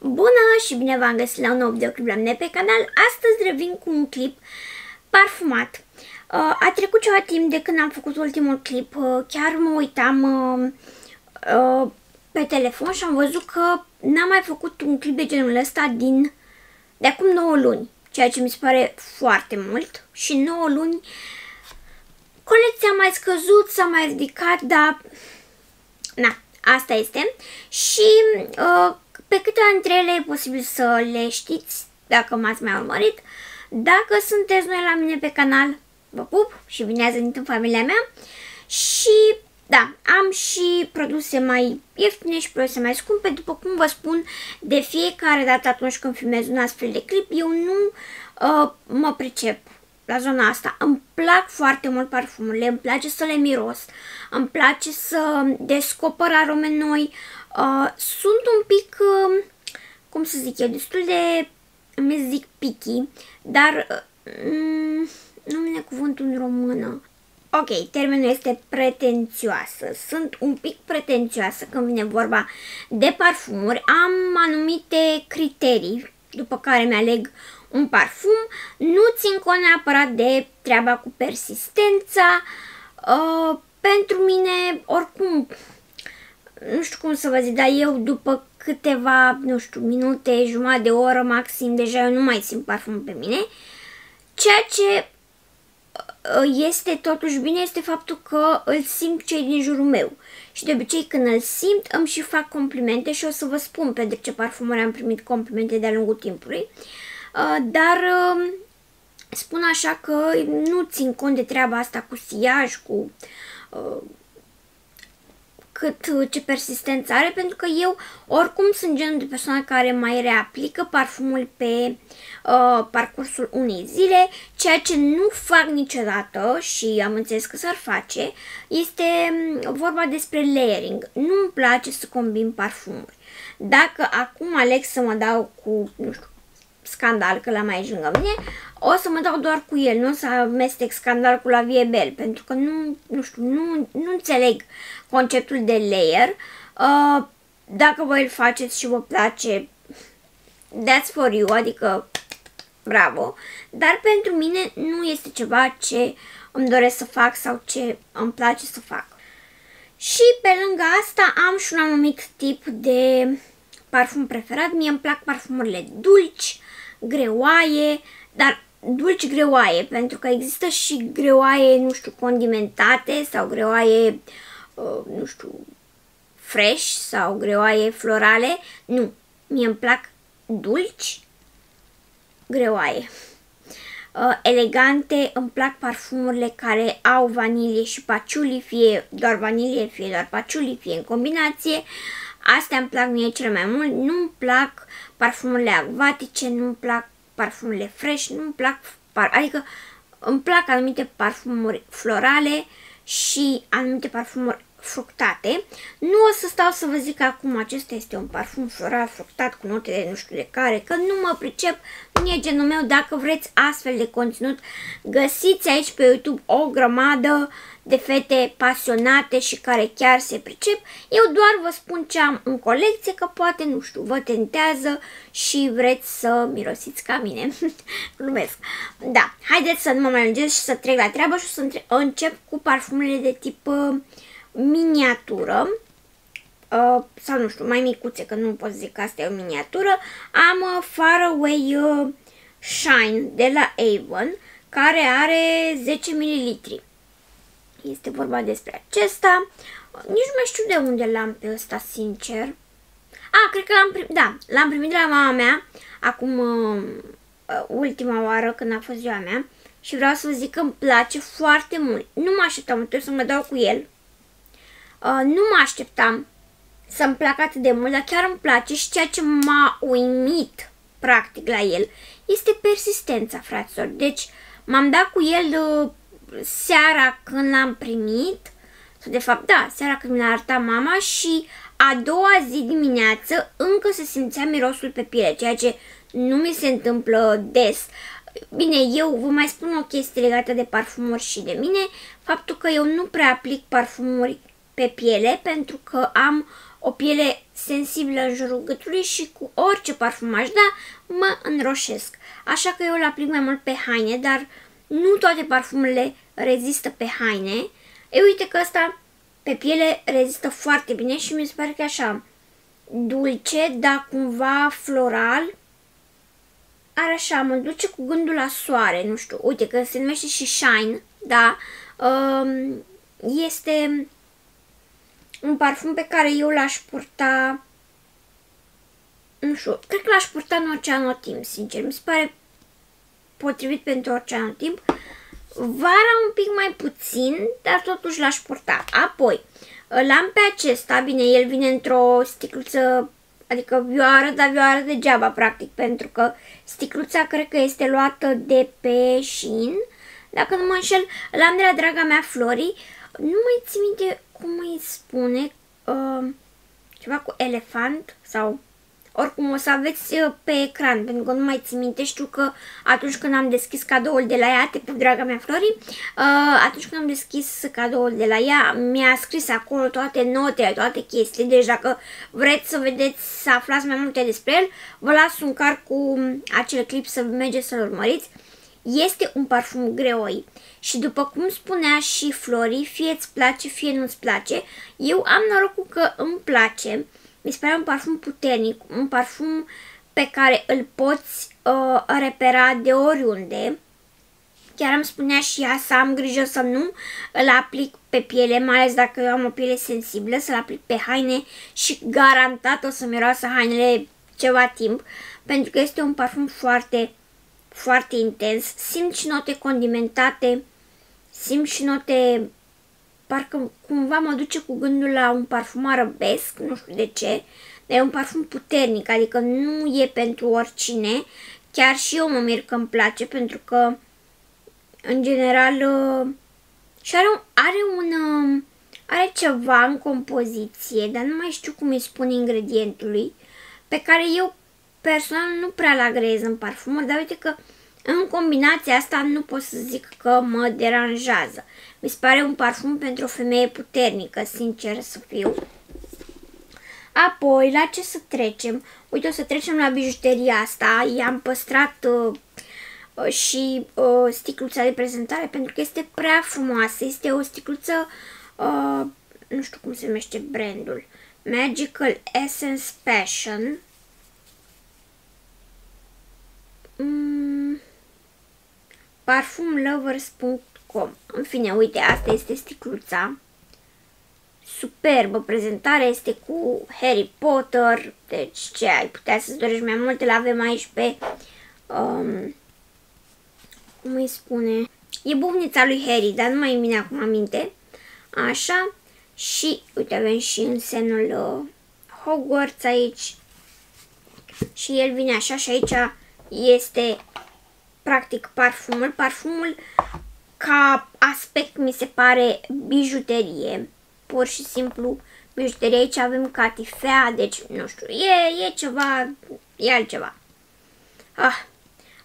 Bună și bine v-am găsit la un nou videoclip la mine pe canal. Astăzi revin cu un clip parfumat. Uh, a trecut ceva timp de când am făcut ultimul clip. Uh, chiar mă uitam uh, pe telefon și am văzut că n-am mai făcut un clip de genul ăsta din de acum 9 luni. Ceea ce mi se pare foarte mult. Și 9 luni colecția a mai scăzut, s-a mai ridicat, dar... Na, asta este. Și uh, pe câteva dintre ele e posibil să le știți dacă m-ați mai urmărit. Dacă sunteți noi la mine pe canal, vă pup și bine ați venit în familia mea. Și da, am și produse mai ieftine și produse mai scumpe. După cum vă spun, de fiecare dată atunci când filmez un astfel de clip, eu nu uh, mă pricep la zona asta. Îmi plac foarte mult parfumurile, îmi place să le miros, îmi place să descoper arome noi, Uh, sunt un pic, uh, cum să zic eu, destul de, îmi zic picky, dar uh, nu vine cuvântul în română. Ok, termenul este pretențioasă. Sunt un pic pretențioasă când vine vorba de parfumuri. Am anumite criterii după care mi-aleg un parfum. Nu țin cont neapărat de treaba cu persistența. Uh, pentru mine, oricum, nu știu cum să vă zic, dar eu după câteva, nu știu, minute, jumătate de oră maxim, deja eu nu mai simt parfum pe mine. Ceea ce uh, este totuși bine este faptul că îl simt cei din jurul meu. Și de obicei când îl simt îmi și fac complimente și o să vă spun pentru ce parfumuri am primit complimente de-a lungul timpului. Uh, dar um, spun așa că nu țin cont de treaba asta cu siaj, cu uh, cât uh, ce persistență are, pentru că eu oricum sunt genul de persoană care mai reaplică parfumul pe uh, parcursul unei zile, ceea ce nu fac niciodată și am înțeles că s-ar face, este mm, vorba despre layering. Nu-mi place să combin parfumuri. Dacă acum aleg să mă dau cu, nu știu, scandal, că la mai lângă mine, o să mă dau doar cu el, nu să amestec scandal cu la Viebel, pentru că nu, nu știu, nu, nu înțeleg conceptul de layer. Uh, dacă voi îl faceți și vă place, that's for you, adică bravo. Dar pentru mine nu este ceva ce îmi doresc să fac sau ce îmi place să fac. Și pe lângă asta am și un anumit tip de parfum preferat. Mie îmi plac parfumurile dulci, greoaie, dar dulci greoaie, pentru că există și greoaie, nu știu, condimentate sau greoaie, uh, nu știu, fresh sau greoaie florale. Nu, mie îmi plac dulci greoaie. Uh, elegante, îmi plac parfumurile care au vanilie și paciuli, fie doar vanilie, fie doar paciuli, fie în combinație. Astea îmi plac mie cel mai mult. Nu-mi plac parfumurile acvatice, nu-mi plac parfumurile fresh, nu-mi plac, par adică îmi plac anumite parfumuri florale și anumite parfumuri fructate. Nu o să stau să vă zic că acum acesta este un parfum floral fructat cu note de nu știu de care, că nu mă pricep, nu e genul meu. Dacă vreți astfel de conținut, găsiți aici pe YouTube o grămadă de fete pasionate și care chiar se pricep. Eu doar vă spun ce am în colecție, că poate, nu știu, vă tentează și vreți să mirosiți ca mine. Glumesc. Da, haideți să nu mă mai lungesc și să trec la treabă și să încep cu parfumurile de tip uh, miniatură. Uh, sau nu știu, mai micuțe, că nu pot zic că asta e o miniatură. Am uh, Far Away uh, Shine de la Avon, care are 10 ml. Este vorba despre acesta. Nici nu mai știu de unde l-am pe ăsta, sincer. A, cred că l-am primit, da, l-am primit de la mama mea, acum uh, ultima oară când a fost ziua mea. Și vreau să vă zic că îmi place foarte mult. Nu mă așteptam, trebuie să mă dau cu el. Uh, nu mă așteptam să-mi placă atât de mult, dar chiar îmi place și ceea ce m-a uimit practic la el este persistența, fraților. Deci m-am dat cu el uh, seara când l-am primit, sau de fapt, da, seara când mi-a arătat mama și a doua zi dimineață încă se simțea mirosul pe piele, ceea ce nu mi se întâmplă des. Bine, eu vă mai spun o chestie legată de parfumuri și de mine, faptul că eu nu prea aplic parfumuri pe piele pentru că am o piele sensibilă în jurul gâtului și cu orice parfum aș da, mă înroșesc. Așa că eu îl aplic mai mult pe haine, dar nu toate parfumurile rezistă pe haine. E uite că ăsta pe piele rezistă foarte bine și mi se pare că așa dulce, dar cumva floral. Are așa, mă duce cu gândul la soare, nu știu, uite că se numește și Shine, da? Um, este un parfum pe care eu l-aș purta, nu știu, cred că l-aș purta în orice anotimp, sincer. Mi se pare potrivit pentru orice anotimp. Vara un pic mai puțin, dar totuși l-aș purta. Apoi, îl am pe acesta, bine, el vine într-o sticluță, adică vioară, dar vioară degeaba, practic, pentru că sticluța cred că este luată de pe Shein. Dacă nu mă înșel, îl am de la draga mea Flori. Nu mai țin minte cum îi spune, uh, ceva cu elefant sau oricum o să aveți uh, pe ecran, pentru că nu mai țin minte, știu că atunci când am deschis cadoul de la ea, te pup, draga mea Flori, uh, atunci când am deschis cadoul de la ea, mi-a scris acolo toate notele, toate chestiile, deci dacă vreți să vedeți, să aflați mai multe despre el, vă las un car cu acel clip să mergeți să-l urmăriți. Este un parfum greoi și după cum spunea și Flori, fie îți place, fie nu-ți place, eu am norocul că îmi place, mi se pare un parfum puternic, un parfum pe care îl poți uh, repera de oriunde. Chiar îmi spunea și ea să am grijă să nu îl aplic pe piele, mai ales dacă eu am o piele sensibilă, să-l aplic pe haine și garantat o să miroasă hainele ceva timp, pentru că este un parfum foarte, foarte intens. Simt și note condimentate, simt și note parcă cumva mă duce cu gândul la un parfum arabesc, nu știu de ce, dar e un parfum puternic, adică nu e pentru oricine. Chiar și eu mă mir că îmi place, pentru că, în general, uh, și are, are un... Uh, are ceva în compoziție, dar nu mai știu cum îi spun ingredientului, pe care eu personal nu prea l agrez în parfumuri, dar uite că în combinația asta nu pot să zic că mă deranjează. Mi se pare un parfum pentru o femeie puternică, sincer să fiu. Apoi, la ce să trecem? Uite, o să trecem la bijuteria asta. I-am păstrat uh, uh, și uh, sticluța de prezentare pentru că este prea frumoasă. Este o sticluță, uh, nu știu cum se numește brandul, Magical Essence Passion. parfumlovers.com com. În fine, uite, asta este sticluța. Superbă prezentare, este cu Harry Potter, deci ce ai putea să-ți dorești mai multe, le avem aici pe, um, cum îi spune, e buvnița lui Harry, dar nu mai îmi vine acum aminte, așa, și uite, avem și în semnul uh, Hogwarts aici, și el vine așa și aici este practic parfumul, parfumul ca aspect mi se pare bijuterie, pur și simplu bijuterie. Aici avem catifea, deci nu știu, e, e ceva, e altceva. Ah,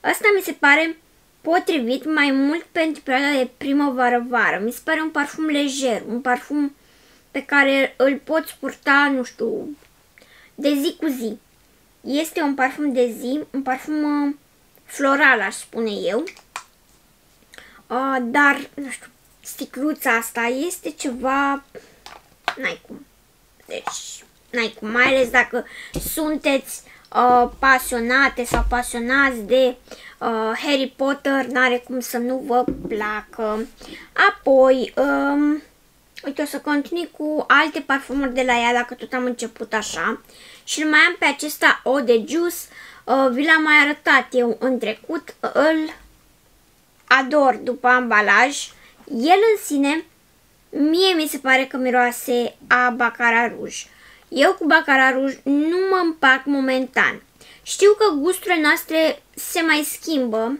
asta mi se pare potrivit mai mult pentru perioada de primăvară-vară. Mi se pare un parfum lejer, un parfum pe care îl poți purta, nu știu, de zi cu zi. Este un parfum de zi, un parfum uh, floral, aș spune eu. Uh, dar, nu știu, sticluța asta este ceva... N-ai cum. Deci, n-ai cum. Mai ales dacă sunteți uh, pasionate sau pasionați de uh, Harry Potter, n-are cum să nu vă placă. Apoi, um, uite, o să continui cu alte parfumuri de la ea, dacă tot am început așa. Și mai am pe acesta O de Juice. Uh, vi l-am mai arătat eu în trecut. Îl ador după ambalaj. El în sine, mie mi se pare că miroase a bacara ruj. Eu cu bacara ruj nu mă împac momentan. Știu că gusturile noastre se mai schimbă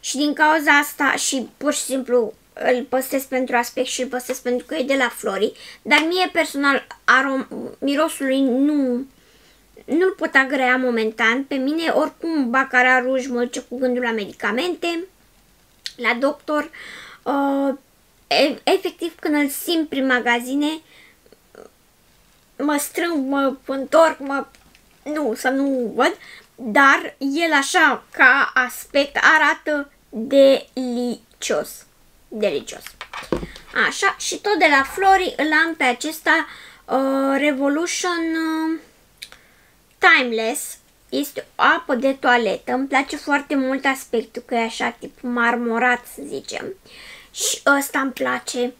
și din cauza asta și pur și simplu îl păstrez pentru aspect și îl păstrez pentru că e de la Flori, dar mie personal arom, mirosul lui nu nu-l pot agrea momentan. Pe mine, oricum, Bacara Ruj mă duce cu gândul la medicamente, la doctor. Uh, efectiv, când îl simt prin magazine, mă strâng, mă întorc, mă... Nu, să nu văd, dar el așa, ca aspect, arată delicios. Delicios. Așa, și tot de la Flori îl am pe acesta uh, Revolution uh, Timeless. Este o apă de toaletă. Îmi place foarte mult aspectul, că e așa tip marmorat, să zicem. Și ăsta îmi place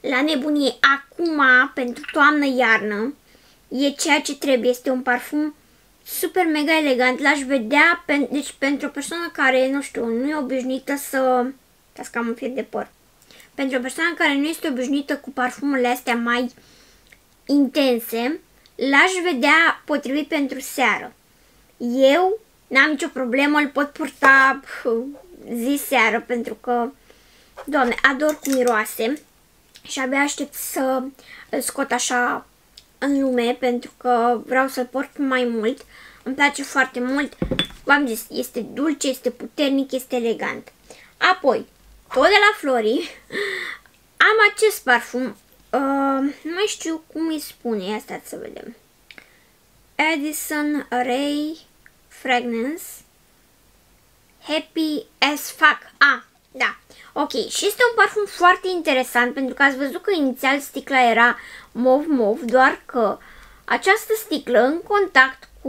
la nebunie. Acum, pentru toamnă-iarnă, e ceea ce trebuie. Este un parfum super mega elegant. L-aș vedea, pen, deci pentru o persoană care, nu știu, nu e obișnuită să... Să cam un fir de păr. Pentru o persoană care nu este obișnuită cu parfumurile astea mai intense, l-aș vedea potrivit pentru seară. Eu n-am nicio problemă, îl pot purta zi-seară pentru că, doamne, ador cum miroase și abia aștept să îl scot așa în lume pentru că vreau să-l port mai mult. Îmi place foarte mult. V-am zis, este dulce, este puternic, este elegant. Apoi, tot de la Flori, am acest parfum. Uh, nu mai știu cum îi spune. Asta să vedem. Edison Ray Fragrance Happy as fuck. Ah, da. Ok, și este un parfum foarte interesant pentru că ați văzut că inițial sticla era mov-mov, doar că această sticlă în contact cu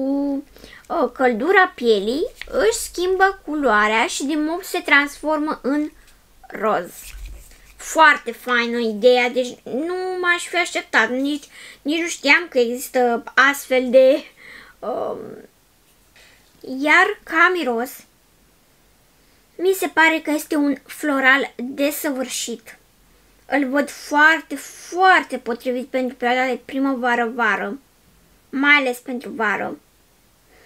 uh, căldura pielii își schimbă culoarea și din mov se transformă în roz. Foarte faină ideea, deci nu m-aș fi așteptat, nici, nici nu știam că există astfel de... Um, iar ca miros, mi se pare că este un floral desăvârșit. Îl văd foarte, foarte potrivit pentru perioada de primăvară-vară, mai ales pentru vară.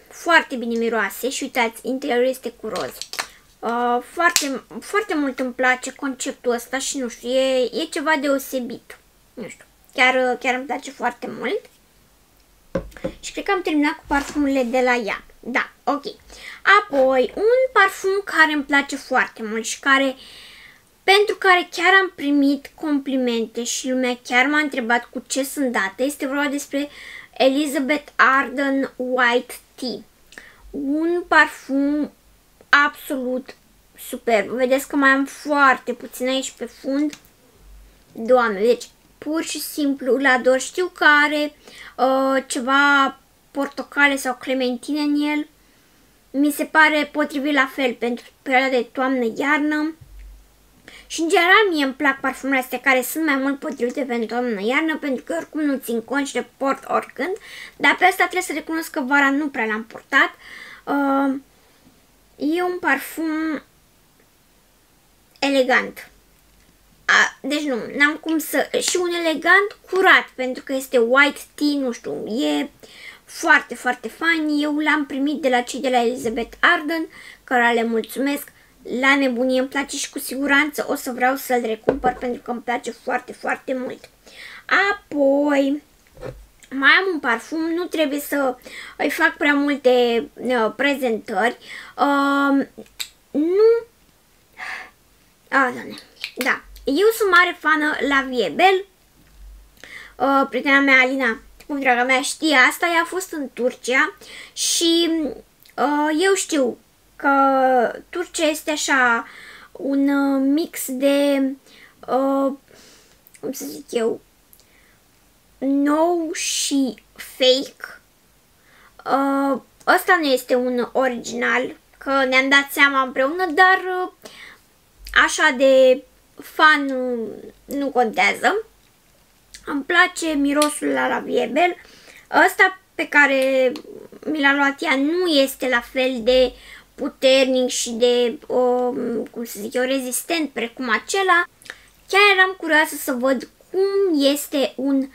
Foarte bine miroase și uitați, interiorul este cu roz. Uh, foarte, foarte mult îmi place conceptul ăsta și nu știu, e, e ceva deosebit. Nu știu, chiar, chiar îmi place foarte mult. Și cred că am terminat cu parfumurile de la ea. Da, ok. Apoi, un parfum care îmi place foarte mult și care, pentru care chiar am primit complimente și lumea chiar m-a întrebat cu ce sunt date, este vorba despre Elizabeth Arden White Tea. Un parfum absolut superb. Vedeți că mai am foarte puțin aici pe fund. Doamne, deci pur și simplu îl ador. Știu că are uh, ceva portocale sau clementine în el. Mi se pare potrivit la fel pentru perioada de toamnă-iarnă. Și în general mie îmi plac parfumurile astea care sunt mai mult potrivite pentru toamnă-iarnă pentru că oricum nu țin cont și le port oricând. Dar pe asta trebuie să recunosc că vara nu prea l-am purtat. Uh, E un parfum elegant. A, deci nu, n-am cum să... Și un elegant curat, pentru că este white tea, nu știu, e foarte, foarte fain. Eu l-am primit de la cei de la Elizabeth Arden, care le mulțumesc la nebunie, îmi place și cu siguranță o să vreau să-l recumpăr pentru că îmi place foarte, foarte mult. Apoi, mai am un parfum, nu trebuie să îi fac prea multe uh, prezentări. Uh, nu... Ah, doamne. Da. Eu sunt mare fană la Viebel. Uh, prietena mea, Alina, cum draga mea, știe asta. Ea a fost în Turcia și uh, eu știu că Turcia este așa un uh, mix de... Uh, cum să zic eu, nou și fake. Uh, ăsta nu este un original, că ne-am dat seama împreună, dar uh, așa de fan uh, nu contează. Îmi place mirosul la la viebel. Ăsta pe care mi l-a luat ea nu este la fel de puternic și de, uh, cum să zic eu, rezistent precum acela. Chiar eram curioasă să văd cum este un uh,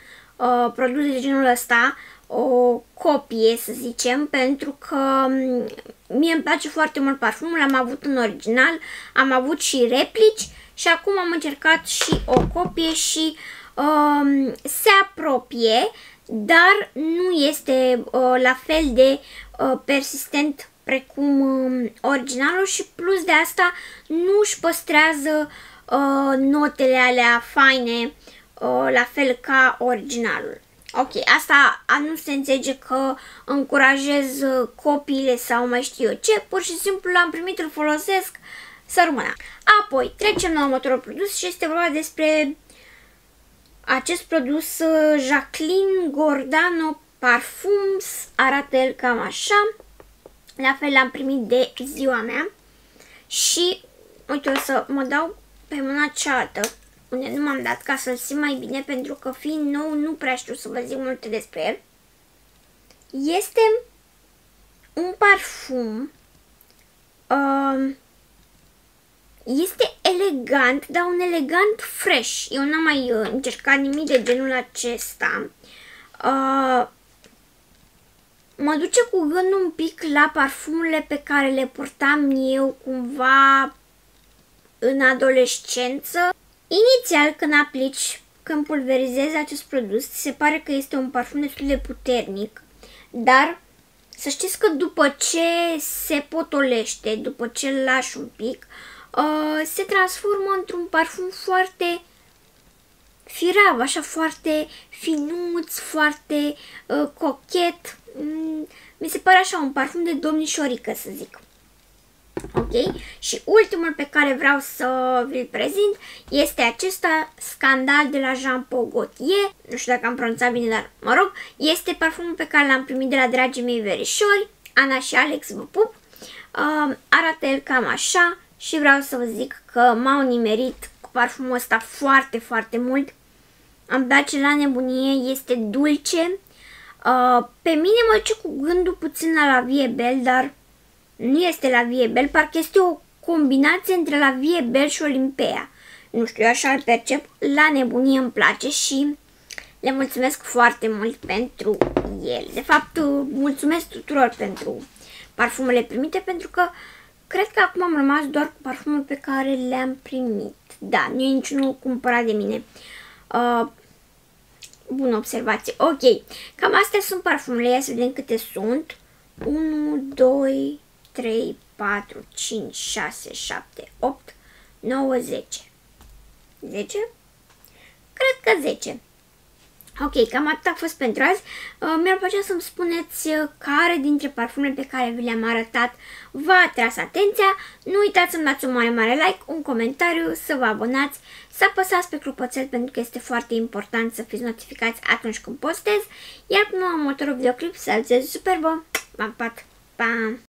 produs de genul ăsta, o copie, să zicem, pentru că mm, mie îmi place foarte mult parfumul, am avut în original, am avut și replici și acum am încercat și o copie și uh, se apropie, dar nu este uh, la fel de uh, persistent precum uh, originalul și plus de asta nu își păstrează uh, notele alea faine uh, la fel ca originalul. Ok, asta a nu se înțelege că încurajez copiile sau mai știu eu ce, pur și simplu l-am primit, îl folosesc, să rămână. Apoi, trecem la următorul produs și este vorba despre acest produs Jacqueline Gordano Parfums, arată el cam așa. La fel l-am primit de ziua mea și uite o să mă dau pe mâna cealaltă unde nu m-am dat ca să-l simt mai bine pentru că fiind nou nu prea știu să vă zic multe despre el. Este un parfum uh, este elegant, dar un elegant fresh. Eu n-am mai uh, încercat nimic de genul acesta. Uh, mă duce cu gândul un pic la parfumurile pe care le purtam eu cumva în adolescență. Inițial, când aplici, când pulverizezi acest produs, se pare că este un parfum destul de puternic, dar să știți că după ce se potolește, după ce îl lași un pic, uh, se transformă într-un parfum foarte firav, așa foarte finuț, foarte uh, cochet. Mm, mi se pare așa un parfum de domnișorică, să zic. Ok? Și ultimul pe care vreau să vi-l prezint este acesta scandal de la Jean Paul Gaultier. Nu știu dacă am pronunțat bine, dar mă rog. Este parfumul pe care l-am primit de la dragii mei verișori. Ana și Alex vă pup. Uh, arată el cam așa și vreau să vă zic că m-au nimerit cu parfumul ăsta foarte, foarte mult. Îmi place la nebunie, este dulce. Uh, pe mine mă duce cu gândul puțin la la Vie Bell, dar nu este la Vie Bell, parcă este o combinație între la Vie Bell și Olimpea. Nu știu, eu așa îl percep, la nebunie îmi place și le mulțumesc foarte mult pentru el. De fapt, mulțumesc tuturor pentru parfumurile primite, pentru că cred că acum am rămas doar cu parfumul pe care le-am primit. Da, nu e niciunul cumpărat de mine. Uh, bună observație. Ok, cam astea sunt parfumurile, ia să vedem câte sunt. 1, 2, 3, 4, 5, 6, 7, 8, 9, 10. 10? Cred că 10. Ok, cam atât a fost pentru azi. Uh, Mi-ar plăcea să-mi spuneți uh, care dintre parfumele pe care vi le-am arătat v-a atras atenția. Nu uitați să-mi dați un mare, mare like, un comentariu, să vă abonați, să apăsați pe clopoțel pentru că este foarte important să fiți notificați atunci când postez. Iar până la următorul videoclip, să super bun! V-am pat! Pa!